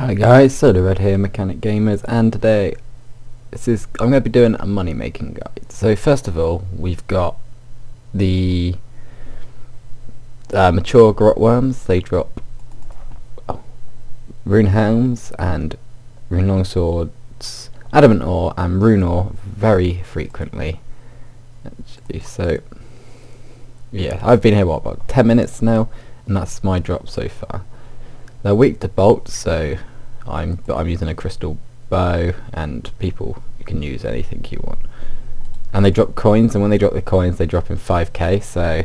Hi guys, Soda Red here, MechanicGamerz, and today this is I'm going to be doing a money making guide. So first of all, we've got the uh, mature grotworms. They drop oh, rune helms and rune longswords, adamant ore, and rune ore very frequently. So yeah, I've been here what about 10 minutes now, and that's my drop so far. They're weak to bolts, so I'm but I'm using a crystal bow, and people you can use anything you want. And they drop coins, and when they drop the coins, they drop in 5k, so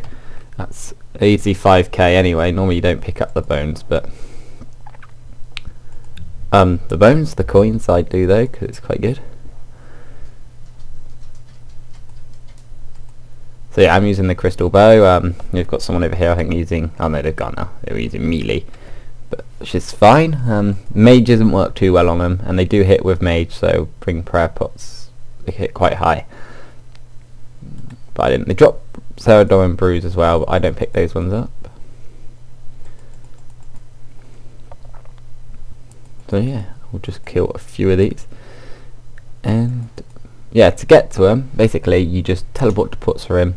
that's easy 5k anyway. Normally you don't pick up the bones, but um, the bones, the coins, I do though, because it's quite good. So yeah, I'm using the crystal bow. Um, we've got someone over here, I think, using. Oh no, they've gone now. They were using melee which is fine. Um, mage doesn't work too well on them, and they do hit with mage, so bring prayer pots. They hit quite high. But I didn't. They drop Celadon and Bruise as well, but I don't pick those ones up. So yeah, we'll just kill a few of these. And yeah, to get to him, basically you just teleport to Port Sarim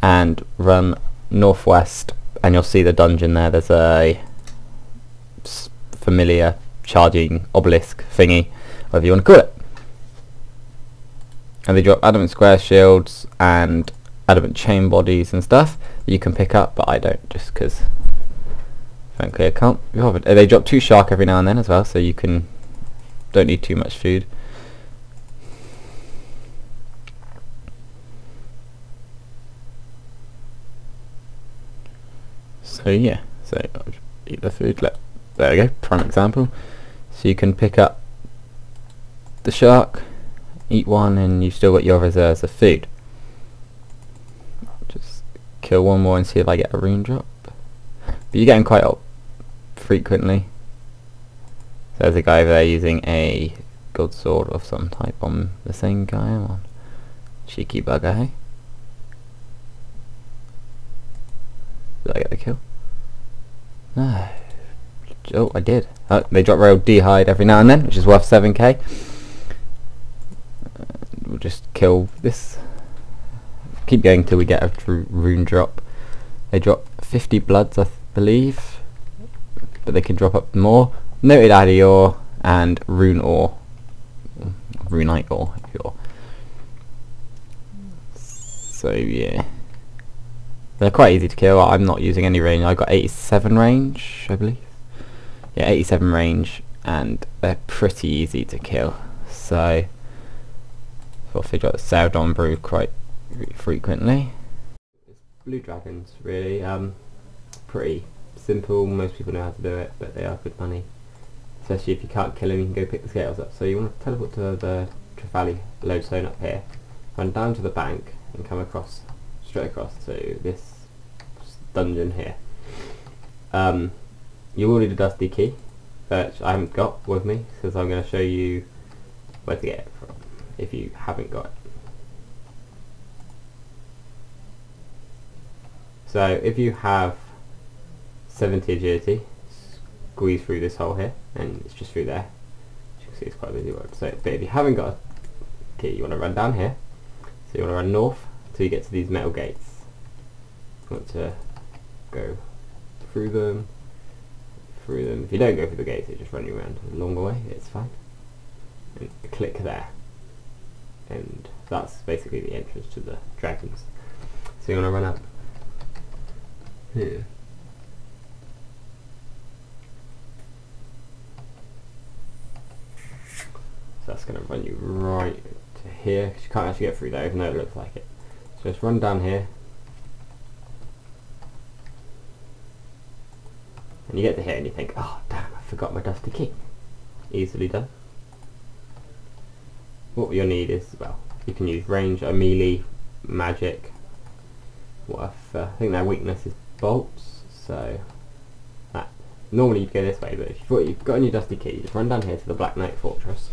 and run northwest and you'll see the dungeon there. There's a familiar charging obelisk thingy, whatever you want to call it. And they drop adamant square shields and adamant chain bodies and stuff that you can pick up, but I don't just because frankly I can't be bothered. Uh, they drop two shark every now and then as well, so you can don't need too much food. So yeah, so I'll eat the food. Let there we go, prime example. So you can pick up the shark, eat one, and you've still got your reserves of food. Just kill one more and see if I get a rune drop. But you're getting quite up frequently. So there's a guy over there using a god sword of some type on the same guy I'm on. Cheeky bugger, hey? Did I get the kill? No. Oh, I did. Oh, they drop rail d'hide every now and then, which is worth 7k. Uh, we'll just kill this. Keep going till we get a rune drop. They drop 50 bloods, I believe. But they can drop up more. Noted addy ore and rune ore. Runite ore, if you're. So, yeah. They're quite easy to kill. I'm not using any range. I've got 87 range, I believe yeah, 87 range and they're pretty easy to kill. So I'll figure out the Celadon brew quite frequently. Blue dragons really, um, pretty simple, most people know how to do it, but they are good money. Especially if you can't kill them, you can go pick the scales up. So you want to teleport to the Trevally lodestone up here, run down to the bank and come across, straight across to this dungeon here. Um, you will need a dusty key, which I haven't got with me, because I'm going to show you where to get it from, if you haven't got it. So if you have 70 agility, squeeze through this hole here, and it's just through there. As you can see it's quite a busy road. So, but if you haven't got a key, you want to run down here. So you want to run north until you get to these metal gates. You want to go through them, through them. If you don't go through the gates, it just run you around a longer way. It's fine. And click there, and that's basically the entrance to the dragons. So you want to run up here. So that's going to run you right to here, because you can't actually get through there, even though it looks like it. So just run down here, And you get to here and you think, oh damn, I forgot my dusty key. Easily done. What you'll need is, well, you can use range, or melee, magic. What if, uh, I think their weakness is bolts, so that, normally you'd go this way, but if you've got, you've got new dusty key, just run down here to the Black Knight Fortress.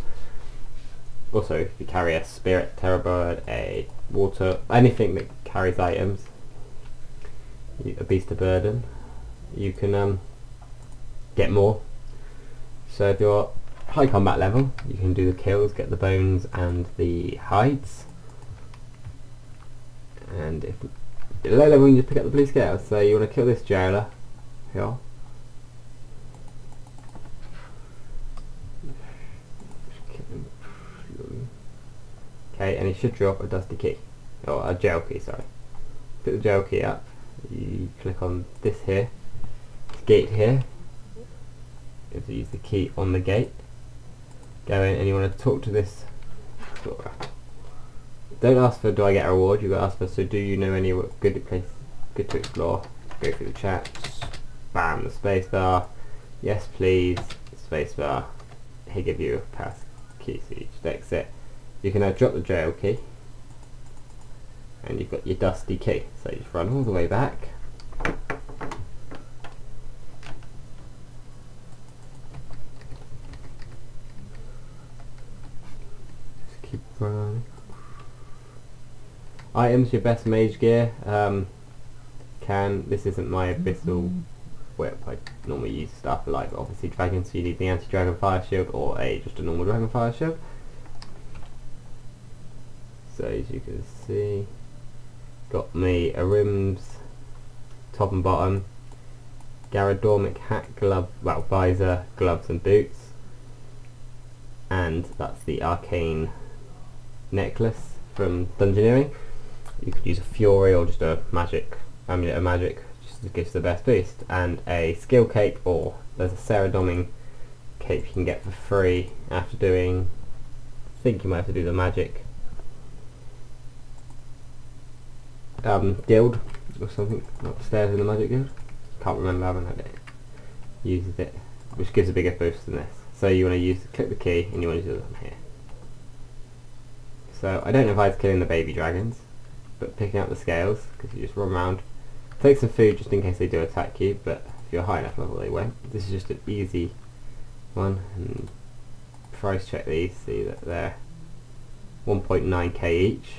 Also, if you carry a spirit, terror bird, a water, anything that carries items, a beast of burden, you can um, get more. So if you're high combat level, you can do the kills, get the bones and the hides. And if low level, you just pick up the blue scales. So you want to kill this jailer here. Okay, and it should drop a dusty key. Or a jail key, sorry. Put the jail key up. You click on this here. Gate here. You have to use the key on the gate. Go in and you want to talk to this explorer. Don't ask for do I get a reward, you've got to ask for so do you know any good place good to explore? Go through the chat. Bam, the spacebar. Yes please, spacebar. He give you a pass key so you just exit. You can now drop the jail key and you've got your dusty key. So you just run all the way back. Keep running. Items, your best mage gear. Um, can this isn't my abyssal whip. I normally use stuff like obviously dragons, so you need the anti-dragon fire shield or a just a normal dragon fire shield. So as you can see, got me Ahrim's top and bottom, Garadormic hat, glove, well visor, gloves and boots, and that's the arcane necklace from Dungeoneering. You could use a Fury or just a magic amulet of magic, just gives the best boost, and a skill cape or there's a Saradomin cape you can get for free after doing, I think you might have to do the magic um, guild or something upstairs in the magic guild. Can't remember, I haven't had it. Uses it, which gives a bigger boost than this. So you want to use click the key and you want to do it on here. So I don't advise killing the baby dragons, but picking up the scales because you just run around. Take some food just in case they do attack you, but if you're high enough level they won't. This is just an easy one. And price check these, see that they're 1.9k each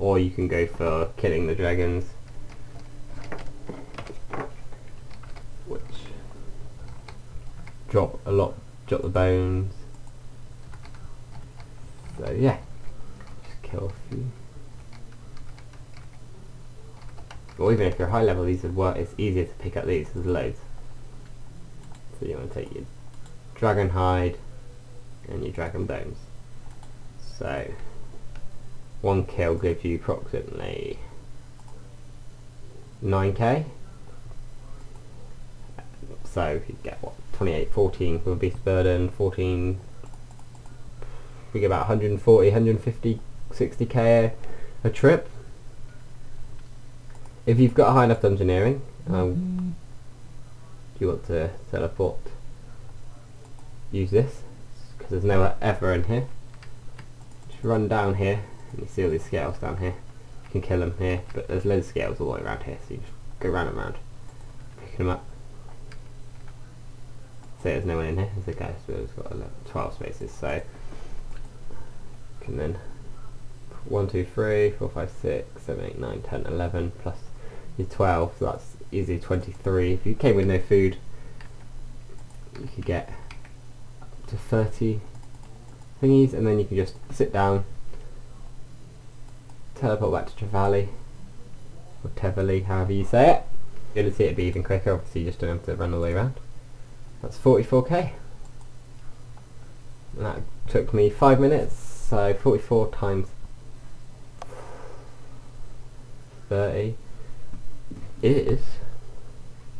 or you can go for killing the dragons which drop a lot drop the bones so yeah kill or even if you're high level these would work. It's easier to pick up these there's loads. So you want to take your dragon hide and your dragon bones. So one kill gives you approximately 9k so you get what 28 14 for beast burden 14 we get about 140 150 60k a, a trip if you've got high enough engineering, um, you want to teleport use this because there's no ever in here just run down here and you see all these scales down here. You can kill them here, but there's loads of scales all the way around here, so you just go round and round, picking them up. Say there's no one in here, there's a guy, so it's got 12 spaces, so you can then 1, 2, 3, 4, 5, 6, 7, 8, 9, 10, 11, plus your 12, so that's easy 23. If you came with no food, you could get up to 30 thingies, and then you can just sit down, teleport back to Trevally, or Tevally, however you say it. To see it be even quicker, obviously you just don't have to run all the way around. That's 44k. And that took me 5 minutes, so 44 times 30 is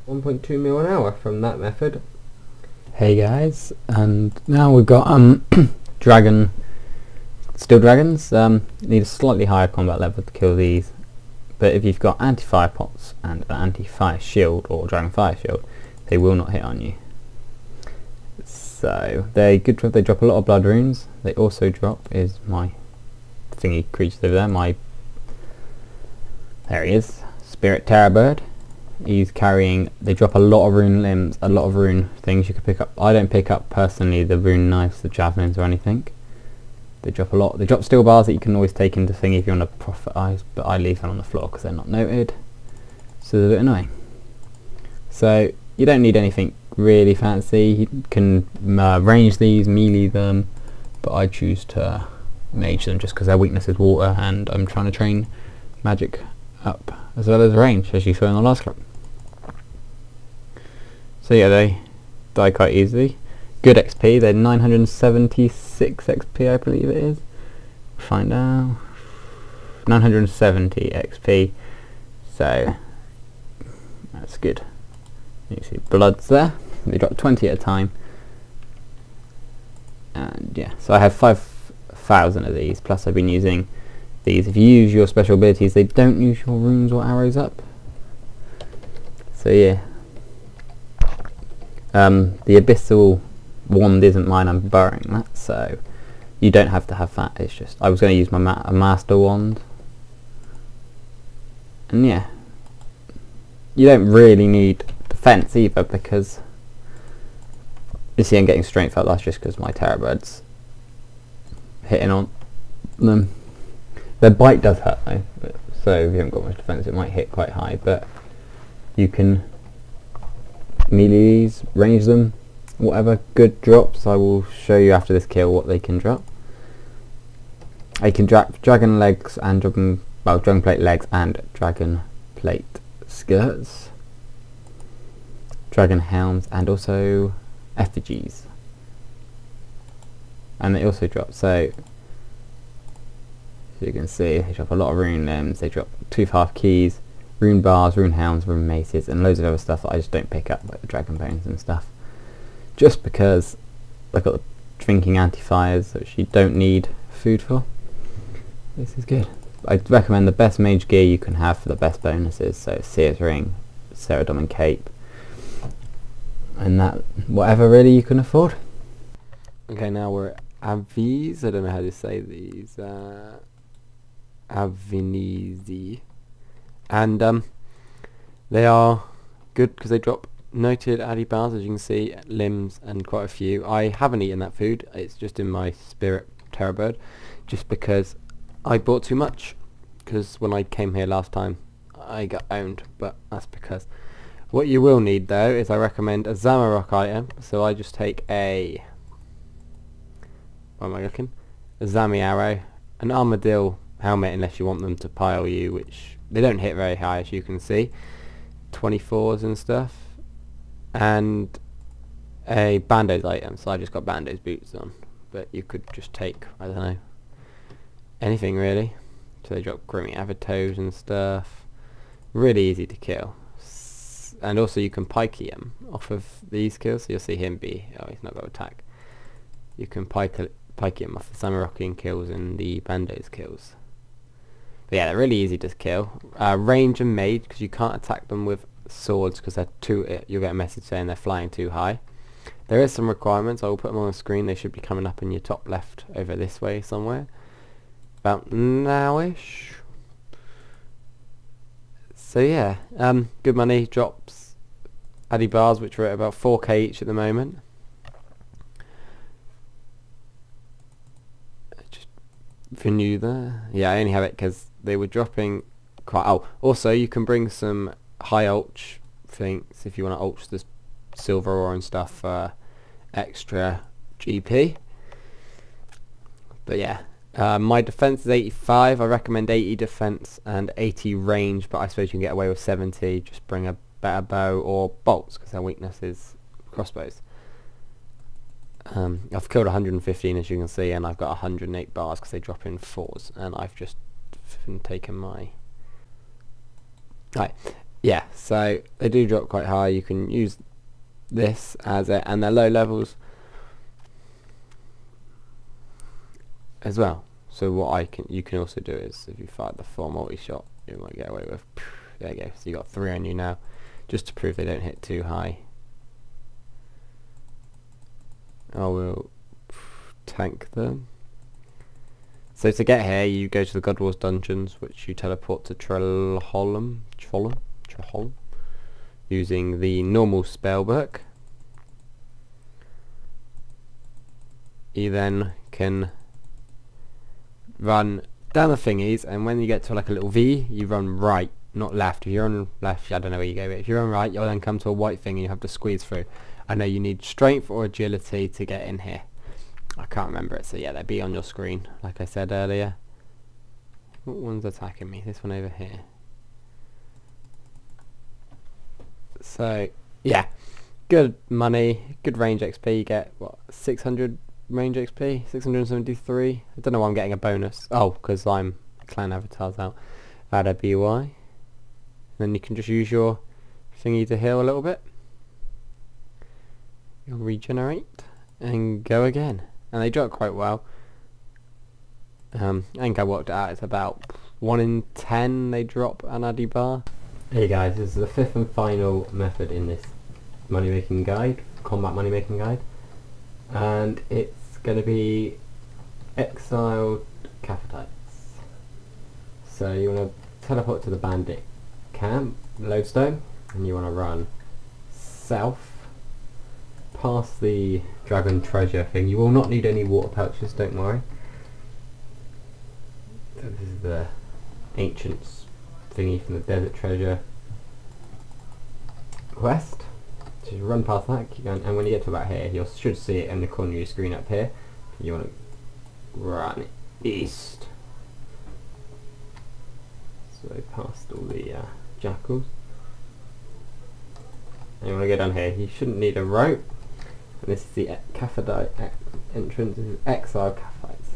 1.2 mil an hour from that method. Hey guys, and now we've got um Dragon Steel Dragons um, need a slightly higher combat level to kill these, but if you've got anti-fire pots and an anti-fire shield or dragon fire shield, they will not hit on you. So they good. They drop a lot of blood runes. They also drop is my thingy creature over there. My there he is, Spirit Terror Bird. He's carrying. They drop a lot of rune limbs, a lot of rune things you can pick up. I don't pick up personally the rune knives, the javelins, or anything. They drop a lot. They drop steel bars that you can always take into thing if you want to profit eyes, but I leave them on the floor because they're not noted. So they're a bit annoying. So you don't need anything really fancy. You can uh, range these, melee them, but I choose to mage them just because their weakness is water and I'm trying to train magic up as well as range as you saw in the last clip. So yeah, they die quite easily. Good XP, they're 976 XP I believe it is. Find out. 970 XP, so that's good. You see bloods there, they drop 20 at a time. And yeah, so I have 5,000 of these, plus I've been using these. If you use your special abilities, they don't use your runes or arrows up. So yeah. Um, the abyssal wand isn't mine, I'm borrowing that, so you don't have to have that, it's just, I was going to use my ma master wand. And yeah, you don't really need defense either because you see I'm getting strength up, that's just because my terror birds hitting on them. Their bite does hurt though, so if you haven't got much defense it might hit quite high, but you can melee these, range them, whatever good drops. I will show you after this kill what they can drop. I can drop dragon legs and dragon, well, dragon plate legs and dragon plate skirts, dragon helms, and also effigies. And they also drop so so you can see they drop a lot of rune limbs, they drop tooth half keys, rune bars, rune hounds, rune maces, and loads of other stuff that I just don't pick up, like the dragon bones and stuff. Just because I've got the drinking anti-fires, you don't need food for. This is good. I recommend the best mage gear you can have for the best bonuses, so Seer's Ring, Saradomin Cape, and that, whatever really you can afford. Okay, now we're at Avies, I don't know how to say these, uh, Avinizi. And um, they are good because they drop noted addy bars, as you can see, limbs and quite a few. I haven't eaten that food, it's just in my spirit terror bird, just because I bought too much. Because when I came here last time, I got owned, but that's because... What you will need though is I recommend a Zamorak item, so I just take a... What am I looking? A Zami arrow, an Armadyl helmet unless you want them to pile you, which they don't hit very high as you can see. 24s and stuff. And a Bandos item, so I just got Bandos boots on. But you could just take, I don't know, anything really. So they drop Grimy Avantoes and stuff. Really easy to kill. And also you can pike him off of these kills, so you'll see him be, oh he's not got attack. You can pike, pike him off the Zamorakian kills and the Bandos kills. But yeah, they're really easy to kill. Uh, range and mage, because you can't attack them with swords because they're too. Uh, you'll get a message saying they're flying too high. There is some requirements. I will put them on the screen. They should be coming up in your top left over this way somewhere. About nowish. So yeah, um, good money drops. Addy bars, which are at about 4k each at the moment. Just renew there. Yeah, I only have it because they were dropping quite... Oh, also you can bring some high ulch things if you want to ulch this silver ore and stuff for extra GP. But yeah, uh, my defense is 85. I recommend 80 defense and 80 range, but I suppose you can get away with 70. Just bring a better bow or bolts because their weakness is crossbows. Um, I've killed 115 as you can see, and I've got 108 bars because they drop in fours, and I've just taken my... Right, yeah, so they do drop quite high. You can use this as a, and they're low levels as well. So what I can, you can also do is if you fire the four multi-shot, you might get away with. There you go. So you got three on you now, just to prove they don't hit too high. I will tank them. So to get here, you go to the God Wars dungeons, which you teleport to Trollheim, Trollheim, Trollheim, using the normal spell book. You then can run down the thingies, and when you get to like a little V, you run right, not left. If you're on left, I don't know where you go, but if you're on right, you'll then come to a white thing and you have to squeeze through. I know you need strength or agility to get in here. I can't remember it, so yeah, they'll be on your screen, like I said earlier. What one's attacking me? This one over here. So, yeah. Good money, good range XP. You get, what, 600 range XP? 673? I don't know why I'm getting a bonus. Oh, because I'm clan avatars out. Add a BY. Then you can just use your thingy to heal a little bit. You'll regenerate and go again. And they drop quite well. Um, I think I worked it out. It's about 1 in 10 they drop an Addy bar. Hey guys, this is the fifth and final method in this money making guide, combat money making guide. And it's going to be exiled Kalphites. So you want to teleport to the bandit camp, Lodestone, and you want to run south past the dragon treasure thing. You will not need any water pouches, don't worry. This is the ancient thingy from the desert treasure quest. You run past that, going, and when you get to about here, you should see it in the corner of your screen up here. You want to run east. So past all the uh, jackals. And you want to go down here. You shouldn't need a rope. And this is the Kalphite entrance. This is Exile Kalphites.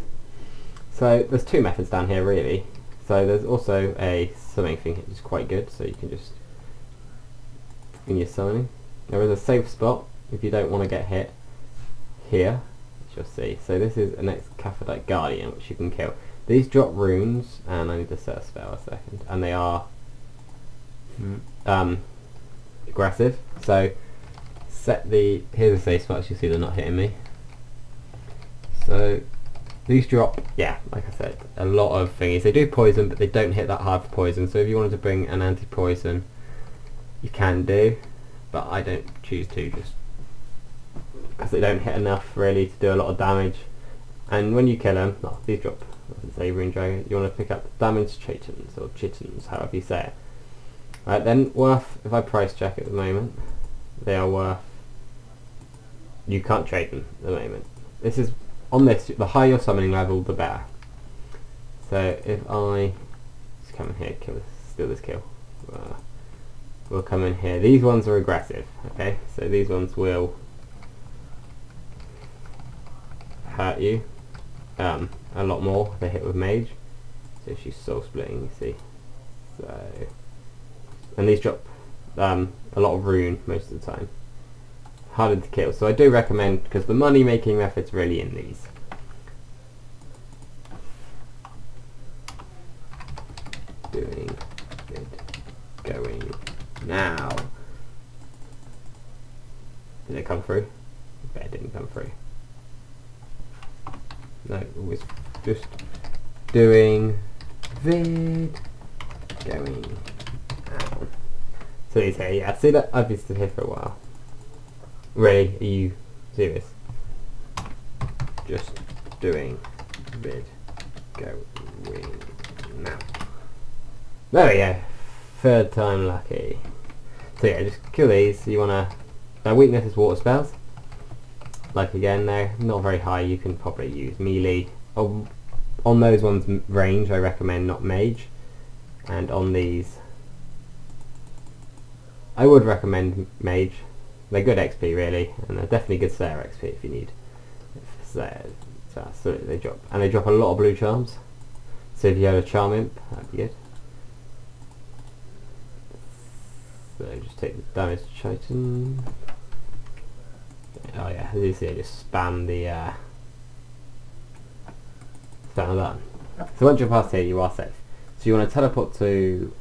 So there's two methods down here really. So there's also a summoning thing which is quite good. So you can just in your summoning. There is a safe spot if you don't want to get hit here. Which you'll see. So this is an ex Kalphite Guardian which you can kill. These drop runes, and I need to set a spell a second, and they are um, aggressive. So set the here's the safe spots. You see they're not hitting me. So these drop, yeah, like I said, a lot of thingies. They do poison, but they don't hit that hard for poison. So if you wanted to bring an anti-poison, you can do, but I don't choose to just because they don't hit enough really to do a lot of damage. And when you kill them, oh, these drop say rune dragon, you want to pick up damage chitons or chitons, however you say it. Right then, worth, if I price check at the moment, they are worth, you can't trade them at the moment. This is, on this, the higher your summoning level, the better. So if I, just come in here, kill this, steal this kill. Uh, we'll come in here. These ones are aggressive, okay? So these ones will hurt you um, a lot more they hit with mage. So she's soul splitting, you see. So, and these drop um, a lot of rune most of the time. Harder to kill. So I do recommend because the money making method's really in these. Doing good. Going now. Did it come through? I bet it didn't come through. No, always just doing vid going out. So he's here, yeah. See that I've been here for a while. Really? Are you serious? Just doing vid going now. There we go. Third time lucky. So yeah, just kill these. You wanna their weakness is water spells. Like again, they're not very high. You can probably use melee. Oh, on those ones range, I recommend not mage. And on these, I would recommend mage. They're good XP really, and they're definitely good Slayer XP if you need. Slayer, so, so they drop, and they drop a lot of blue charms. So if you had a charm imp, that'd be good. So just take the damage to Chitin. Oh yeah, as you see I just spam the uh, spam that. So once you're past here you are safe. So you want to teleport to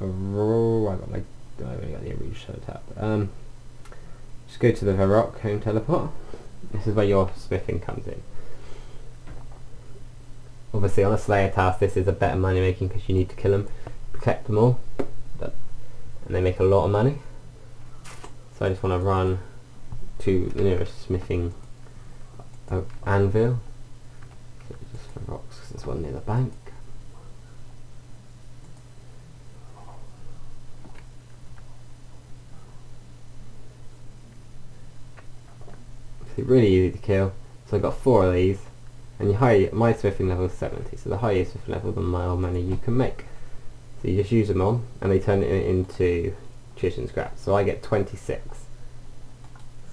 I got my I only got the reach so tap. Um just go to the Varrock home teleport. This is where your smithing comes in. Obviously on a Slayer task this is a better money making because you need to kill them, protect them all, and they make a lot of money. So I just want to run to the nearest smithing uh, anvil. So just for rocks, because there's one near the bank. Really easy to kill. So I've got four of these, and your high, my smithing level is 70, so the highest smithing level the more money you can make. So you just use them on, and they turn it into chitin scrap. So I get 26.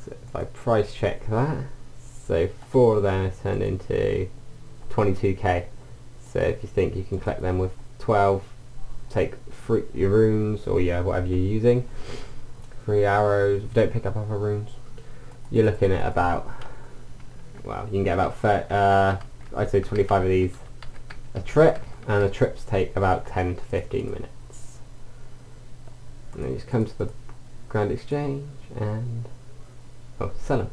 So if I price check that, so four of them is turned into 22k. So if you think you can collect them with 12, take fruit your runes or yeah whatever you're using, three arrows. Don't pick up other runes. You're looking at about well, you can get about 30, uh, I'd say 25 of these a trip, and the trips take about 10 to 15 minutes. And then you just come to the Grand Exchange and oh, sell them.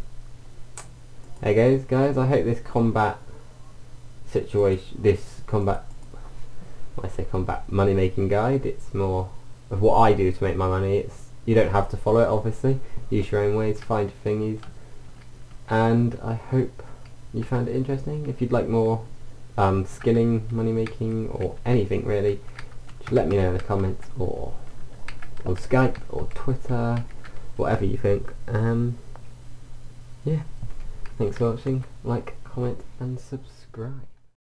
There goes, guys. I hope this combat situation, this combat, when I say combat money making guide, it's more of what I do to make my money. It's you don't have to follow it, obviously. Use your own ways, find your thingies, and I hope you found it interesting. If you'd like more um, skilling, money making, or anything really, just let me know in the comments or on Skype or Twitter, whatever you think. Um, yeah. Thanks for watching. Like, comment, and subscribe.